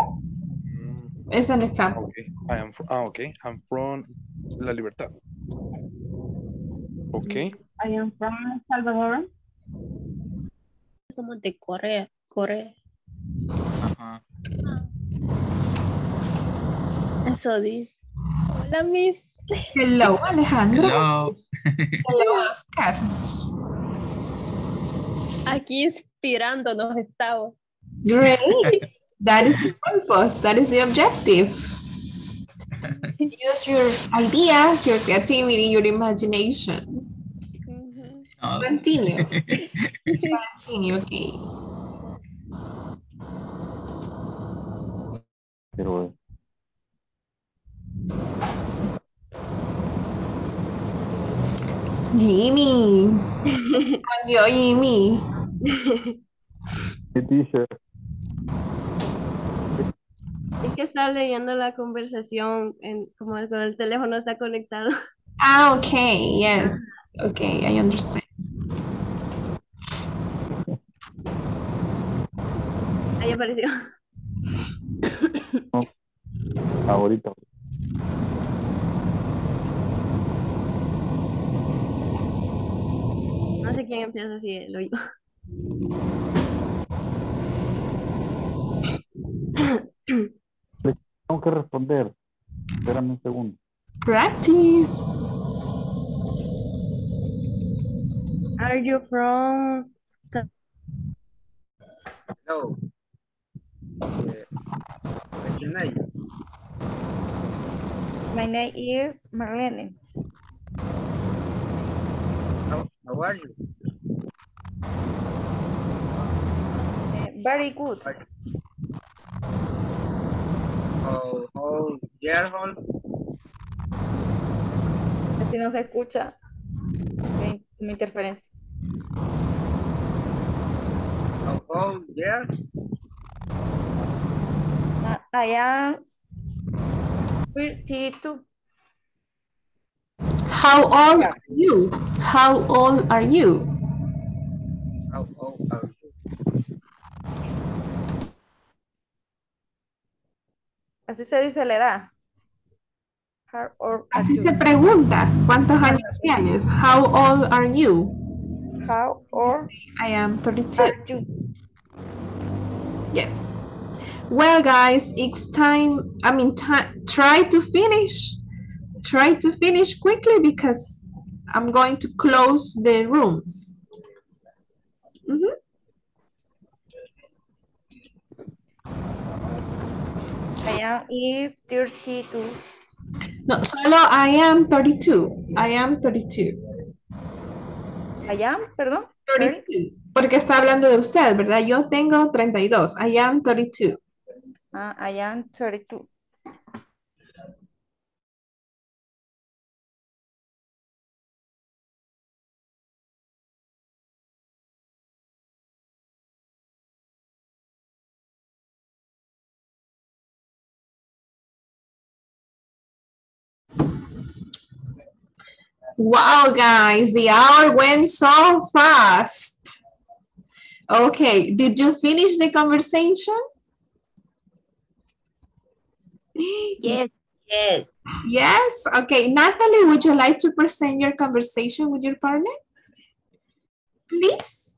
S1: Es an example.
S5: Okay. I am from, ah, okay. I'm from La Libertad. Okay.
S8: I am from El Salvador.
S16: Somos de Corea. Corea.
S6: Ajá.
S16: Eso dice. Hola, Miss.
S1: Hello, Alejandro.
S6: Hello.
S1: Hello, Oscar.
S16: Aquí inspirándonos estamos.
S1: Great. That is the purpose. That is the objective. Use your ideas, your creativity, your imagination. Continue. Continue, okay.
S15: Pero
S1: Jimmy. Escondió Jimmy.
S8: Es que está leyendo la conversación en, como con el teléfono está conectado.
S1: Ah, okay. Yes. Okay, I understand.
S8: Ahí apareció.
S15: Ahorita.
S8: No sé quién empieza así, lo oigo.
S15: Tengo que responder. Espérame un segundo.
S1: Practice.
S8: Are you from
S11: Hello. Eh, what's your name?
S13: My name is Marlene.
S11: How, are you?
S13: Eh, very good.
S11: Oh, oh, yeah.
S13: Así no se escucha. Una interferencia.
S11: Oh, oh, yeah.
S13: Ah, I am 32.
S1: How old are you? How old are you?
S11: How old are you?
S13: Así se dice la edad. How old are
S1: Así
S13: you?
S1: se pregunta. ¿Cuántos años tienes? How old are you?
S13: How old
S1: I am 32.
S13: are you?
S1: Yes. Well, guys, it's time. I mean, ti- try to finish. Try to finish quickly because I'm going to close the rooms. Mhm.
S13: I am is 32.
S1: No, solo I am 32. I am 32.
S13: I am, perdón.
S1: 32. Porque está hablando de usted, ¿verdad? Yo tengo 32. I am 32.
S13: Ah, I am 32.
S1: Wow, guys, the hour went so fast. Okay, did you finish the conversation?
S10: Yes.
S16: Yes.
S1: Yes. Okay, Natalie, would you like to present your conversation with your partner? Please.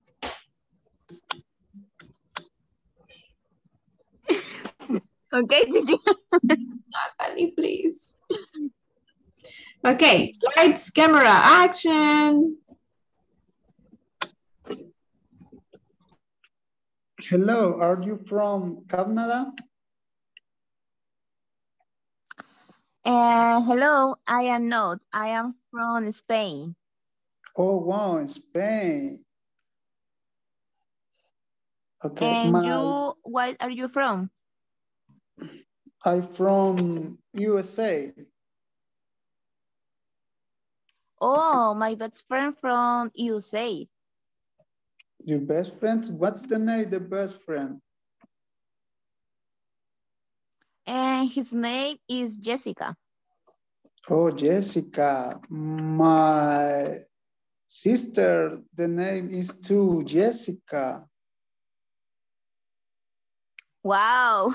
S10: Okay, teacher.
S1: Natalie, please. Okay, lights, camera, action.
S3: Hello, are you from Canada?
S10: Uh, hello, I am not. I am from Spain.
S3: Oh, wow, Spain. Okay,
S10: And
S3: my,
S10: you, where are you from?
S3: I'm from USA.
S10: Oh, my best friend from USA.
S3: Your best friend? What's the name, the best friend?
S10: And his name is Jessica.
S3: Oh, Jessica. My sister, the name is too Jessica.
S10: Wow.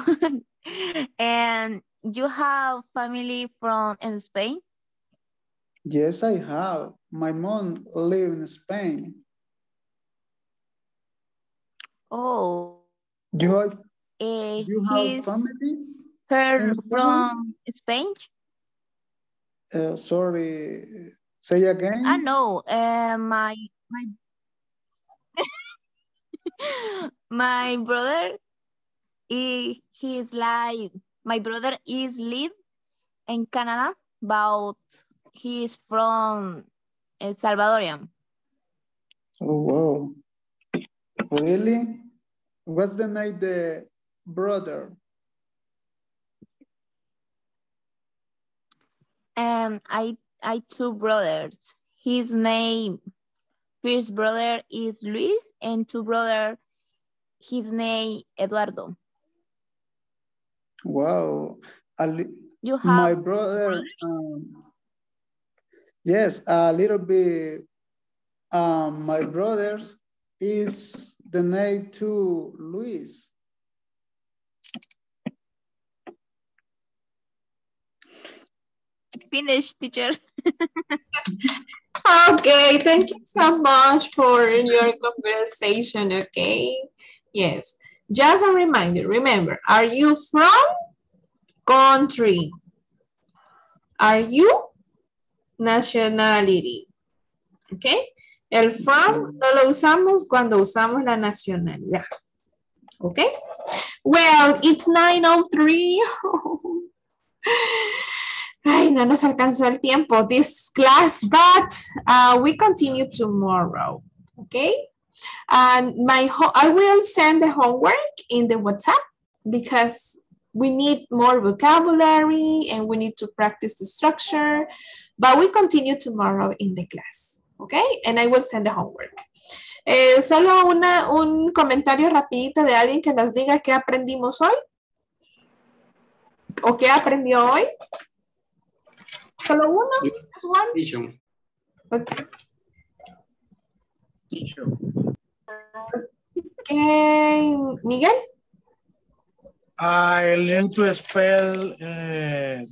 S10: and you have family from in Spain?
S3: Yes, I have. My mom live in Spain.
S10: Oh,
S3: You have,
S10: eh,
S3: you have family?
S10: her from Spain?
S3: Uh, sorry, say again?
S10: I know. Uh, my my my brother is he's like my brother is live in Canada, but he's from El Salvadorian.
S3: Oh, wow. Really? What's the name the brother?
S10: And I I two brothers. His name first brother is Luis and two brother his name Eduardo.
S3: Wow. A li-
S10: You
S3: my
S10: have
S3: brother, um, yes, a little bit. Um, my brothers is the name to Luis.
S10: finish teacher.
S1: Okay, thank you so much for your conversation, okay? Yes, just a reminder, remember, are you from country? Are you nationality? Okay, el from no lo usamos cuando usamos la nacionalidad. Okay, well, it's 9.03. Ay, no nos alcanzó el tiempo this class, but uh, we continue tomorrow, okay? And my I will send the homework in the WhatsApp because we need more vocabulary and we need to practice the structure, but we continue tomorrow in the class, okay? And I will send the homework. Eh, solo una, un comentario rapidito de alguien que nos diga qué aprendimos hoy. ¿O qué aprendió hoy? Solo uno. Just one. Okay. Okay, Miguel.
S7: I learned to spell uh,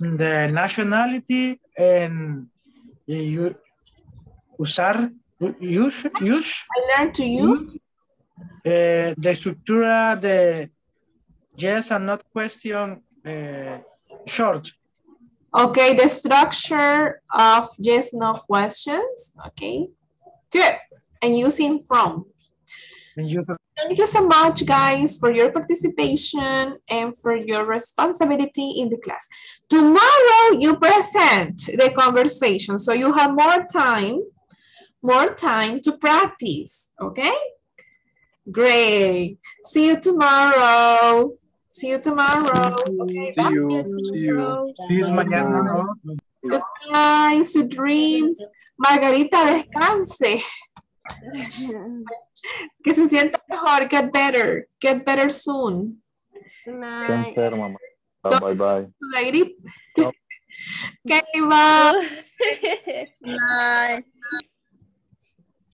S7: the nationality and uh, you usar use use
S1: I learned to use
S7: uh, the structura the yes and not question uh, short.
S1: Okay, the structure of yes, no questions. Okay, good. And using from.
S7: And you
S1: Thank you so much, guys, for your participation and for your responsibility in the class. Tomorrow, you present the conversation, so you have more time, more time to practice, okay? Great. See you tomorrow. See you tomorrow. Okay,
S5: See you. See you.
S7: Bis mañana, ¿no?
S1: Good night, sweet dreams. Margarita, descanse. Que se sienta mejor. Get better. Get better soon.
S15: Qué enferma, mamá. Bye bye.
S1: La gripe. Okay, bye.
S14: Bye.